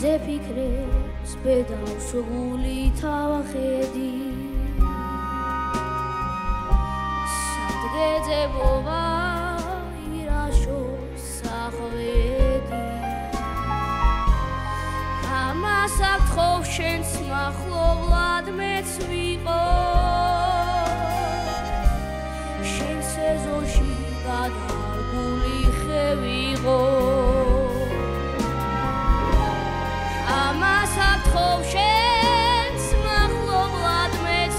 ზეფიქრებს ბედავშგული თავახედი. სადგეძებობა ირაშო სახვედი. ამას აფთხოვ შენს მახლობლად მეც ვიყო. შენ სეზონში გადარგული ხევიყო შენს მახლობლად მეც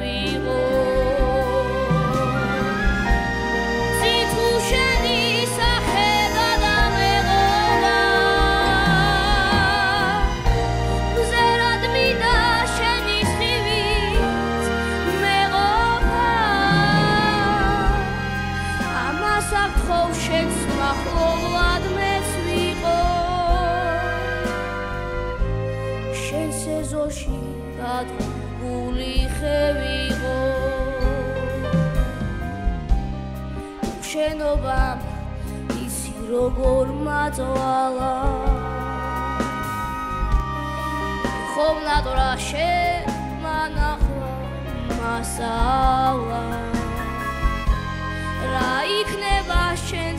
ვიყო შენ სეზონში გადგული ხევიყო. შენობა ისი როგორ მაწვალა. ხომნატრა შემანახლა მასალა. რა იქნება შენს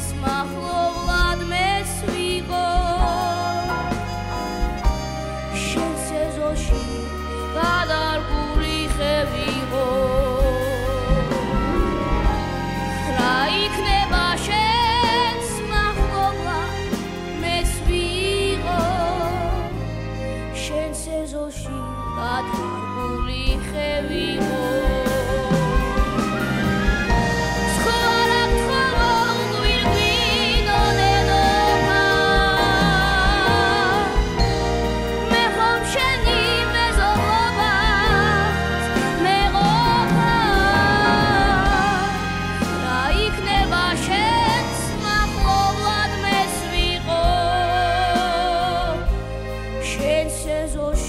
გადარგული ხევიყო რა იქნება შენს მახლობლად მეც ვიყო. შენ სეზონში გადარგული ხევიყო That's so